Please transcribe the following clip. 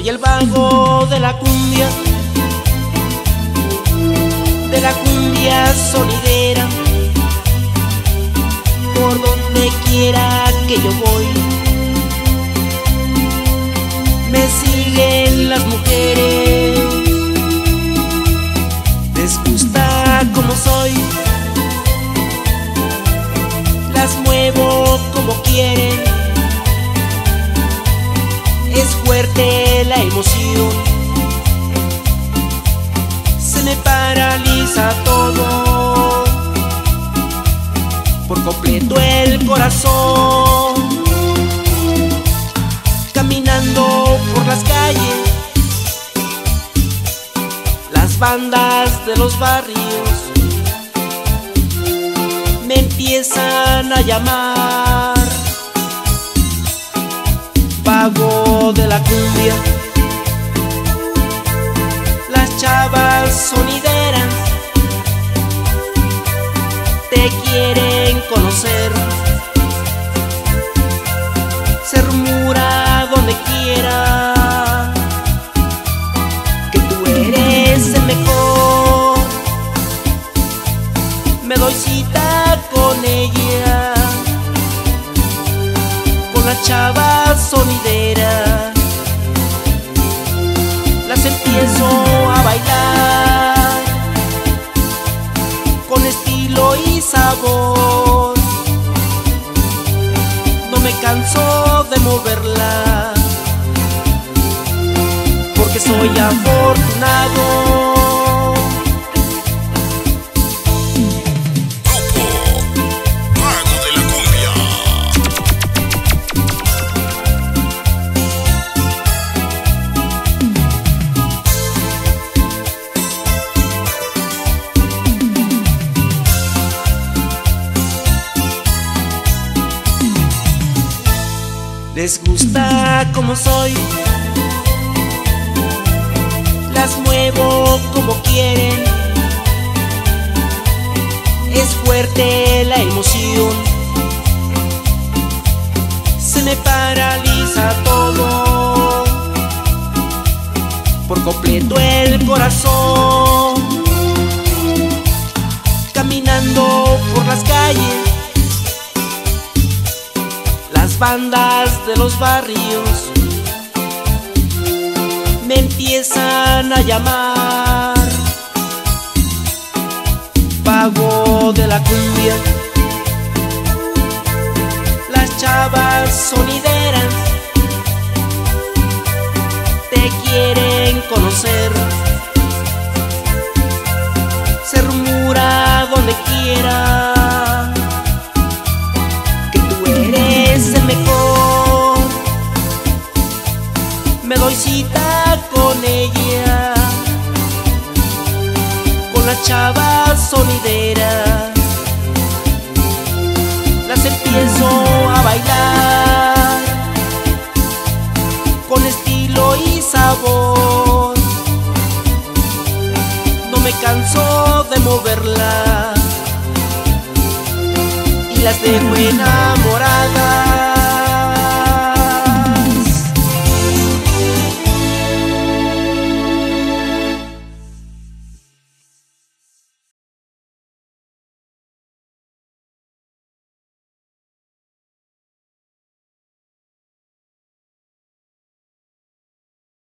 Soy el vago de la cumbia, de la cumbia sonidera. Por donde quiera que yo voy, me siguen las mujeres. Les gusta como soy, las muevo como quieren. Se me paraliza todo, por completo el corazón, caminando por las calles, las bandas de los barrios. Me empiezan a llamar. Vago de la cumbia. Conocer. Se rumora donde quiera que tú eres el mejor. Me doy cita con ella con la chava sonidera. Canso de moverla porque soy afortunado. Les gusta como soy, las muevo como quieren. Es fuerte la emoción, se me paraliza todo, por completo el corazón, caminando por las calles bandas de los barrios me empiezan a llamar vago de la cumbia. Las chavas sonideras te quieren conocer. Se rumora donde quiera la chava sonidera. Las empiezo a bailar con estilo y sabor. No me canso de moverla y las dejo enamoradas